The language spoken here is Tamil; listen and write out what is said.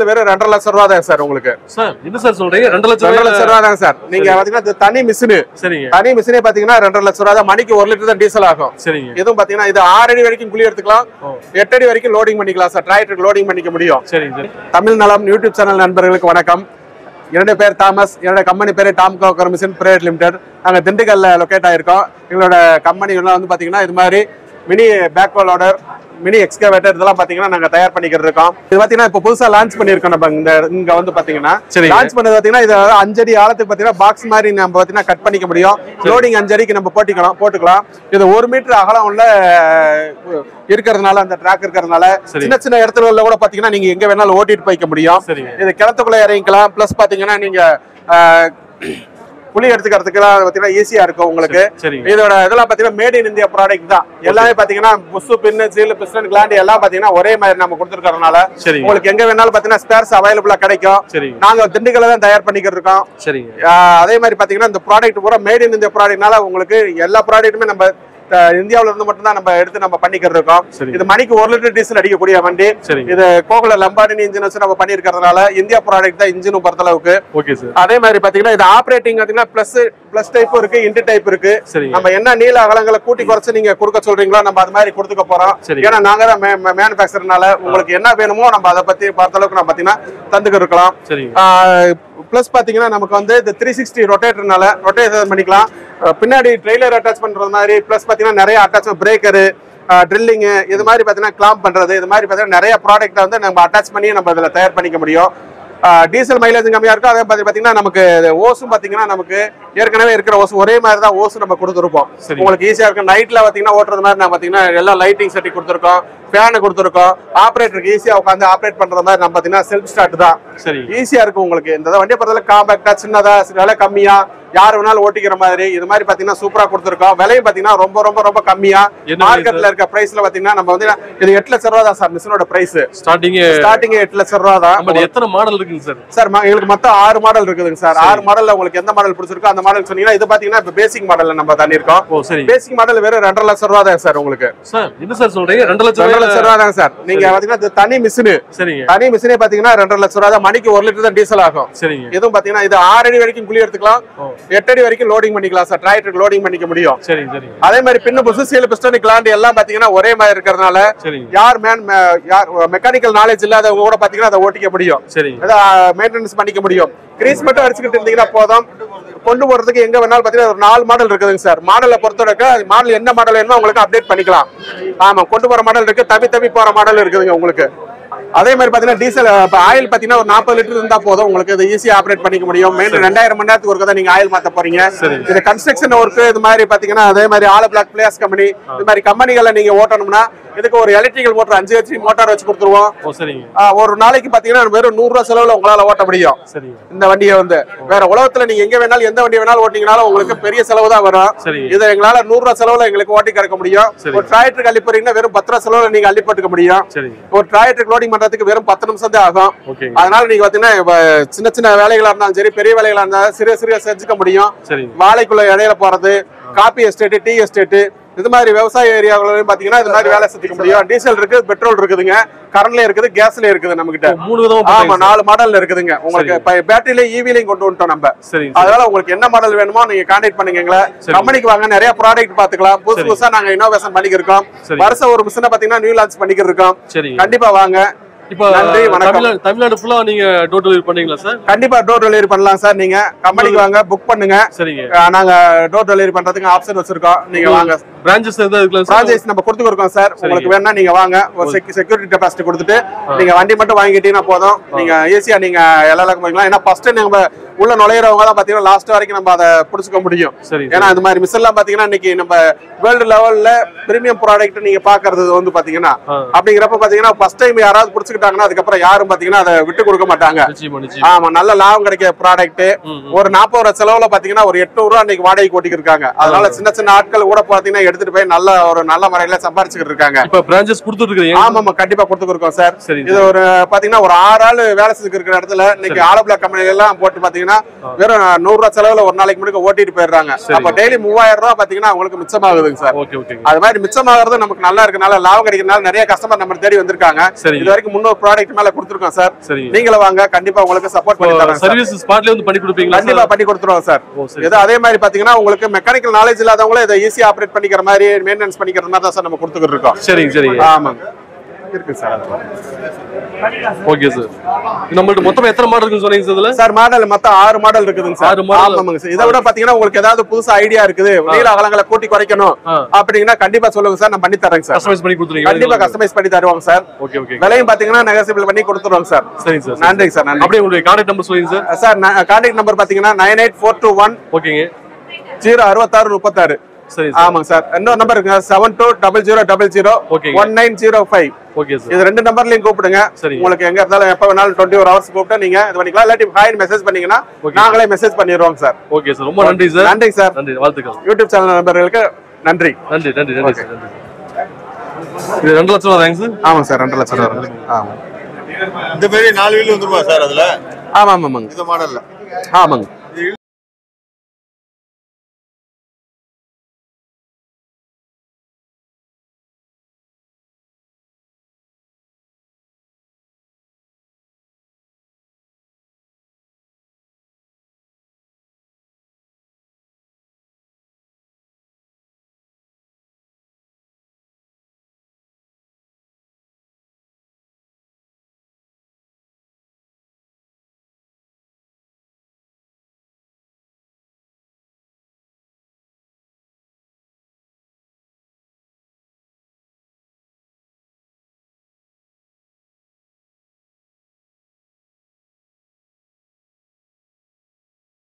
மாடல் வெறும் ரெண்டரை லட்சம் ரூபா தான் சார் உங்களுக்கு. சார் என்ன சார் சொல்றீங்க? ரெண்டு லட்சம் ரூபா தான் சார். நீங்க பாத்தீங்கன்னா தனி மிஷினு. சரிங்க. தனி மிஷினே பாத்தீங்கன்னா ரெண்டரை லட்சம் ரூபா தான். மணிக்கு ஒரு லிட்டர் தான் டீசல் ஆகும். சரிங்க. இதுவும் பாத்தீங்கன்னா இது ஆறு அடி வரைக்கும் குழி எடுத்துக்கலாம். எட்டு அடி வரைக்கும் லோடிங் பண்ணிக்கலாம் சார். டிராக்டருக்கு லோடிங் பண்ணிக்க முடியும். சரிங்க சரி. தமிழ் நலம் யூடியூப் சேனல் நண்பர்களுக்கு வணக்கம். என்னுடைய பேர் தாமஸ். என்னோட கம்பெனி பேர் டாம் கோக்கர் மிஷின் பிரைவேட் லிமிடெட் நாங்கள் திண்டுக்கல்ல லொக்கேட் ஆயிருக்கோம். எங்களோட கம்பெனிகள்லாம் வந்து பார்த்தீங்கன்னா இது மாதிரி mini backhoe loader mini excavator இதெல்லாம் பார்த்தீங்கன்னா நாங்கள் தயார் பண்ணிக்கிட்டு இருக்கோம். இது பார்த்தீங்கன்னா இப்போ புதுசாக லான்ச் பண்ணியிருக்கோம் நம்ம இந்த இங்கே வந்து பார்த்தீங்கன்னா சரிங்க. லான்ச் பண்ணது பார்த்தீங்கன்னா இது அஞ்சடி ஆழத்துக்கு பார்த்தீங்கன்னா பாக்ஸ் மாதிரி நம்ம பார்த்தீங்கன்னா கட் பண்ணிக்க முடியும். லோடிங் அஞ்சடிக்கு நம்ம போட்டிக்கலாம் போட்டுக்கலாம். இது ஒரு மீட்டர் அகலம் உள்ள இருக்கிறதுனால அந்த ட்ராக் இருக்கிறதுனால. சின்ன சின்ன இடத்துல கூட பார்த்தீங்கன்னா நீங்க எங்க வேணாலும் ஓட்டிட்டு போய்க்க முடியும். இது கிணத்துக்குள்ள இறங்கிக்கலாம். ப்ளஸ் பாத்தீங்கன்னா நீங்க புளி எடுத்துக்கிறதுக்குலாம் பாத்தீங்கன்னா ஈஸியா இருக்கும் உங்களுக்கு. இதோட இதெல்லாம் பாத்தீங்கன்னா மேட் இன் இந்தியா ப்ராடக்ட் தான். எல்லாமே பாத்தீங்கன்னா bush pin seal piston gland எல்லாம் பாத்தீங்கன்னா ஒரே மாதிரி நம்ம கொடுத்துருக்கறதுனால உங்களுக்கு எங்க வேணாலும் பாத்தீங்கன்னா ஸ்பேர்ஸ் அவைலபிளா கிடைக்கும். நாங்க திண்டுக்கல்ல தான் தயார் பண்ணிக்கிட்டு இருக்கோம். அதே மாதிரி பாத்தீங்கன்னா இந்த ப்ராடக்ட் பூரா மேட் இன் இந்தியா ப்ராடக்ட்னால உங்களுக்கு எல்லா ப்ராடக்ட்டுமே நம்ம இந்தியாவுல இருந்து மட்டும் தான் நம்ம எடுத்து நம்ம பண்ணிக்கிட்டு இருக்கோம். இது மணிக்கு ஒரு லிட்டர் டீசல் அடிக்கக்கூடிய வண்டி. இது கோகுல லம்பாடினி இன்ஜின் வச்சு நம்ம பண்ணியிருக்கிறதுனால இந்தியா ப்ராடக்ட் தான் இன்ஜினும் பொறுத்தளவுக்கு. ஓகே சார் அதே மாதிரி பாத்தீங்கன்னா இது ஆப்ரேட்டிங் பாத்தீங்கன்னா பிளஸ் பிளஸ் டைப் இருக்கு இன்டு டைப் இருக்கு. நம்ம என்ன நீள அகலங்களை கூட்டி குறைச்சு நீங்க கொடுக்க சொல்றீங்களோ நம்ம அது மாதிரி கொடுத்துக்க போறோம். ஏன்னா நாங்க தான் மேனுபேக்சர்னால உங்களுக்கு என்ன வேணுமோ நம்ம அதை பத்தி பார்த்த அளவுக்கு நம்ம பாத்தீங்கன்னா தந்துக்க இருக்கலாம் ப்ளஸ் பாத்தீங்கன்னா நமக்கு வந்து இந்த த்ரீ சிக்ஸ்டி ரொட்டேட்டர்னால ரொட்டேஷன் பண்ணிக்கலாம். பின்னாடி ட்ரெய்லர் அட்டாச் பண்றது மாதிரி ப்ளஸ் பாத்தீங்கன்னா நிறைய அட்டாச் பிரேக்கரு ட்ரில்லிங்கு இது மாதிரி பாத்தீங்கன்னா கிளாம்ப் பண்றது இது மாதிரி பாத்தீங்கன்னா நிறைய ப்ராடக்ட் வந்து நம்ம அட்டாச் பண்ணி நம்ம இதுல தயார் பண்ணிக்க முடியும். டீசல் மைலேஜ் கம்மியா இருக்கும். அதே மாதிரி பாத்தீங்கன்னா நமக்கு ஓஸும் பாத்தீங்கன்னா நமக்கு ஏற்கனவே இருக்கிற ஓஸ் ஒரே மாதிரி தான் ஓஸ் நம்ம கொடுத்துருப்போம் சரி. உங்களுக்கு ஈஸியா இருக்கும். நைட்ல பாத்தீங்கன்னா ஓட்டுறது மாதிரி நான் பாத்தீங்கன்னா எல்லாம் லைட்டிங் செட்டி கொடுத்துருக்கோம். ஃபேனு கொடுத்துருக்கோம். ஆப்ரேட்டருக்கு ஈஸியா உட்காந்து ஆப்ரேட் பண்ற மாதிரி நம்ம பாத்தீங்கன்னா செல்ஃப் ஸ்டார்ட் தான். சரிங்க ஈஸியா இருக்கும் உங்களுக்கு. இந்த வண்டியை பொறுத்தவரை காம்பேக்டா சின்னதா விலை கம்மியா யார் வேணாலும் ஓட்டிக்கிற மாதிரி. இது மாதிரி பாத்தீங்கன்னா சூப்பரா கொடுத்துருக்கோம். விலையும் பாத்தீங்கன்னா ரொம்ப ரொம்ப ரொம்ப கம்மியா. மார்க்கெட்ல இருக்க பிரைஸ்ல பாத்தீங்கன்னா நம்ம வந்து இது எட்டு லட்சம் ரூபா தான் சார் மிஷினோட பிரைஸ் ஸ்டார்டிங் ஸ்டார்டிங் எட்டு லட்சம் ரூபா தான். எத்தனை மாடல் இருக்குங்க சார்? சார் எங்களுக்கு மொத்தம் ஆறு மாடல் இருக்குதுங்க சார். ஆறு மாடல்ல உங்களுக்கு எந்த மாடல் பிடிச்சிருக்கோ அந்த மாடல் சொன்னீங்கன்னா இது பாத்தீங்கன்னா இப்ப பேசிக் மாடல்ல நம்ம ஓ சரிங்க பேசிக் மாடல் வெறும் ரெண்டரை லட்சம் ரூபா தான் சார் உங்களுக்கு. சார் என்ன சார் சொல்றீங்க? ரெண்டு லட்சம் ரூபா தான் சார். நீங்க பாத்தீங்கன்னா இது தனி மிஷினு சரிங்க. தனி மிஷினே பாத்தீங்கன்னா ரெண்டரை லட்சம் ரூபா தான். மணிக்கு ஒரு லிட்டர் தான் டீசல் ஆகும். சரிங்க. இதுவும் பாத்தீங்கன்னா இது ஆறு அடி வரைக்கும் குழி எடுத்துக்கலாம். ஓ. எட்டு அடி வரைக்கும் லோடிங் பண்ணிக்கலாம் சார் டிராக்டருக்கு லோடிங் பண்ணிக்க முடியும். சரிங்க சரிங்க. அதே மாதிரி பின்னு புசு சீல் பிஸ்டன் கிளாண்ட் எல்லாம் பாத்தீங்கன்னா ஒரே மாதிரி இருக்கிறதுனால யார் மேன் யார் மெக்கானிக்கல் நாலேஜ் இல்லாதவங்க கூட பாத்தீங்கன்னா அதை ஓட்டிக்க முடியும். அதை மெயின்டெனன்ஸ் பண்ணிக்க முடியும். கிரீஸ் மட்டும் அடிச்சுக்கிட்டு இருந்தீங்கன்னா போதும். கொண்டு போறதுக்கு எங்க வேணாலும் பாத்தீங்கன்னா ஒரு நாலு மாடல் இருக்குதுங்க சார் மாடலை பொறுத்தவரைக்கும் மாடல் என்ன மாடல் வேணுமோ உங்களுக்கு அப்டேட் பண்ணிக்கலாம். ஆமா கொண்டு போற மாடல் இருக்கு. தப்பி தப்பி போற மாடல் இருக்குதுங்க உங்களுக்கு. அதே மாதிரி பாத்தீங்கன்னா டீசல் ஆயில் பாத்தீங்கன்னா ஒரு நாற்பது லிட்டர் இருந்தா போதும். உங்களுக்கு இது ஈஸியா ஆப்ரேட் பண்ணிக்க முடியும். மெயின் ரெண்டாயிரம் மணி நேரத்துக்கு ஒரு தான் நீங்க ஆயில் மாத்த போறீங்க. இது கன்ஸ்ட்ரக்ஷன் ஒர்க் இது மாதிரி பாத்தீங்கன்னா அதே மாதிரி ஆல பிளாக் பிளேஸ் கம்பெனி இது மாதிரி கம்பெனிகளை நீங்க ஓட்டணும்னா இதுக்கு ஒரு எலக்ட்ரிக்கல் மோட்டர் அஞ்சு ஹெச்பி மோட்டார் வச்சு கொடுத்துருவோம். சரிங்க. ஒரு நாளைக்கு பாத்தீங்கன்னா வெறும் நூறு ரூபா செலவுல உங்களால ஓட்ட முடியும். இந்த வண்டியை வந்து. வேற உலகத்துல நீங்க எங்க வேணாலும் எந்த வண்டி வேணாலும் ஓட்டிங்கனாலும் உங்களுக்கு பெரிய செலவு தான் வரும். இதை எங்களால நூறு ரூபா செலவுல எங்களுக்கு ஓட்டி கறக்க முடியும். ஒரு டிராக்டருக்கு அள்ளி போறீங்கன்னா வெறும் பத்து ரூபா செலவுல நீங்க அள்ளி போட்டுக்க முடியும். ஒரு டிராக்டருக்கு லோடிங் பண்றதுக்கு வெறும் பத்து நிமிஷம் தான் ஆகும் அதனால நீங்க பாத்தீங்கன்னா சின்ன சின்ன வேலைகளா இருந்தாலும் சரி பெரிய வேலைகளா இருந்தாலும் சிறிய சிறிய செஞ்சுக்க முடியும். வாழைக்குள்ள இடையில போறது காபி எஸ்டேட் டீ எஸ்டேட் இது மாதிரி விவசாய ஏரியாவிலும் பாத்தீங்கன்னா இது மாதிரி வேலை செஞ்சுக்க முடியும். டீசல் இருக்கு பெட்ரோல் இருக்குதுங்க. கரண்ட்ல இருக்குது கேஸ்ல இருக்குது நம்ம கிட்ட மூணு விதமா ஆமா நாலு மாடல் இருக்குதுங்க. உங்களுக்கு பேட்டரியில ஈவிலையும் கொண்டு வந்துட்டோம் நம்ம. அதனால உங்களுக்கு என்ன மாடல் வேணுமோ நீங்க கான்டாக்ட் பண்ணுங்க. கம்பெனிக்கு வாங்க நிறைய ப்ராடக்ட் பாத்துக்கலாம் புதுசு. புதுசா நாங்க இனோவேஷன் பண்ணிக்கிருக்கோம். வருஷம் ஒரு மிஷினை பாத்தீங்கன்னா நியூ லான்ச் சரிங்க. கண்டிப்பா வாங்க. இப்போ நன்றி, வணக்கம். தமிழ்நாடு ஃபுல்லா நீங்க டோர் டெலிவரி பண்ணீங்களா சார் கண்டிப்பா டோர் டெலிவரி பண்ணலாம் சார் நீங்க கம்பெனிக்கு வாங்க புக் பண்ணுங்க. சரிங்க. நாங்க டோர் டெலிவரி பண்றதுக்கு ஆப்ஷன் வச்சிருக்கோம். நீங்க வாங்க. பிரான்ச்சஸ் எதாவது இருக்கலாம் சார் பிரான்சைஸ் நம்ம கொடுத்துருக்கோம் சார் உங்களுக்கு வேணா நீங்க வாங்க. ஒரு செக்யூரிட்டி டெபாசிட் கொடுத்துட்டு நீங்க வண்டி மட்டும் வாங்கிட்டீங்கன்னா போதும். நீங்க ஈஸியா நீங்க எல்லா போய்க்கலாம் ஏன்னா ஃபர்ஸ்ட் நம்ம உள்ள நுழையிறவங்க தான் பாத்தீங்கன்னா லாஸ்ட் வரைக்கும் நம்ம அதை புடிச்சுக்க முடியும். ஏன்னா இந்த மாதிரி மிஸ் எல்லாம் பாத்தீங்கன்னா இன்னைக்கு நம்ம வேர்ல்டு லெவல்ல பிரீமியம் ப்ராடக்ட் நீங்க பாக்குறது வந்து பாத்தீங்கன்னா. அப்படிங்கிறப்ப பாத்தீங்கன்னா ஃபர்ஸ்ட் டைம் யாராவது புடிச்சுக்கிட்டாங்கன்னா அதுக்கப்புறம் யாரும் பாத்தீங்கன்னா அதை விட்டு கொடுக்க மாட்டாங்க. ஆமா நல்ல லாபம் கிடைக்கிற ப்ராடக்ட். ஒரு நாற்பது ரூபா செலவுல பாத்தீங்கன்னா ஒரு எட்நூறு ரூபா இன்னைக்கு வாடகைக்கு ஓட்டிக்கிட்டு இருக்காங்க அதனால சின்ன சின்ன ஆட்கள் கூட பாத்தீங்கன்னா எடுத்துட்டு போய் நல்ல ஒரு நல்ல முறையில சம்பாரிச்சுக்கிட்டு இருக்காங்க. இப்ப பிரான்ச்சஸ் கொடுத்துட்டு ஆமா கண்டிப்பா கொடுத்துருக்கோம் சார் இது ஒரு பாத்தீங்கன்னா ஒரு ஆறு ஆள் வேலை செஞ்சுட்டு இருக்கிற இடத்துல இன்னைக்கு ஆலோ பிளாக் கம்பெனி எல்லாம் போட்டு பாத்தீங்கன்னா பாத்தீங்கன்னா வெறும் நூறு ரூபாய் செலவுல ஒரு நாளைக்கு முன்னாடி ஓட்டிட்டு போயிடுறாங்க. அப்ப டெய்லி மூவாயிரம் ரூபாய் பாத்தீங்கன்னா அவங்களுக்கு மிச்சமாகுதுங்க சார். அது மாதிரி மிச்சமாகிறது நமக்கு நல்லா இருக்கனால லாபம் கிடைக்கிறனால நிறைய கஸ்டமர் நம்ம தேடி வந்திருக்காங்க. இது வரைக்கும் முன்னூறு ப்ராடக்ட் மேல கொடுத்துருக்கோம் சார். நீங்களும் வாங்க கண்டிப்பா உங்களுக்கு சப்போர்ட் பண்ணி தரேன் சார். சர்வீஸ் ஸ்பாட்லயே வந்து பண்ணி கொடுப்பீங்களா கண்டிப்பா பண்ணி கொடுத்துருவோம் சார். சரி. ஏதோ அதே மாதிரி பாத்தீங்கன்னா உங்களுக்கு மெக்கானிக்கல் நாலேஜ் இல்லாதவங்களும் இதை ஈஸியா ஆப்ரேட் பண்ணிக்கிற மாதிரி மெயின்டெனன்ஸ் பண்ணிக்கிற மாதிரி தான் சார் நம்ம கொடுத்துக்கிட்டு இருக்கோம். சரிங்க சரிங்க. ஆமாங்க. இருக்கு சார். ஓகே சார் நம்மள்ட்ட மொத்தமா எத்தனை மாடல் இருக்குன்னு சொன்னீங்க சார் இதுல? சார் மாடல் மொத்தம் ஆறு மாடல் இருக்குதுங்க சார் ஆறு. ஆமாங்க சார் இதை விட பாத்தீங்கன்னா உங்களுக்கு ஏதாவது புதுசா ஐடியா இருக்குது நீல அகலங்களை கூட்டி குறைக்கணும் ஆ. அப்படிங்கன்னா கண்டிப்பா சொல்லுங்க சார் நான் பண்ணி தரேங்க சார் கஸ்டமைஸ் பண்ணி கண்டிப்பா கொடுத்துருவீங்க கஸ்டமைஸ் பண்ணி தருவாங்க சார் ஓகே ஓகே விலையும் பாத்தீங்கன்னா நெகசிபிள் பண்ணி கொடுத்துருவாங்க சார் சரிங்க சார் நன்றிங்க சார் நன்றி. அப்படியே உங்களுடைய கான்டாக்ட் நம்பர் சொல்லுங்க சார் சார் கான்டாக்ட் நம்பர் பாத்தீங்கன்னா nine eight four two one ஓகேங்க ஜீரோ அறுபத்தாறு முப்பத்தாறு. ஆமாங்க சார். இன்னொரு நம்பர் இருக்குங்க. Seven two double zero double zero. One nine zero five okay sir இது ரெண்டு நம்பர்லயும் கூப்பிடுங்க. சரிங்க. உங்களுக்கு எங்க இருந்தாலும் எப்ப வேணாலும் டுவெண்ட்டி ஃபோர் ஹவர்ஸ் கூப்பிட்டு நீங்க இது பண்ணிக்கலாம். இல்லாட்டி ஹாய் மெசேஜ் பண்ணீங்கன்னா. நாங்களே மெசேஜ் பண்ணிடுவோம் சார். ஓகே சார் ரொம்ப நன்றி சார் நன்றி சார் நன்றி. வாழ்த்துக்கள். யூடியூப் சேனல் நண்பர்களுக்கு நன்றி. நன்றி நன்றி நன்றி சார் நன்றி இது ரெண்டு லட்சம் ரூபாங்க சார் ஆமாங்க சார் ரெண்டு லட்சம் ரூபா ஆமா இந்த மாதிரி நாலு வீல் வந்துருமா சார் அதுல? ஆமா ஆமாங்க. இந்த மாடல்ல ஆமாங்க.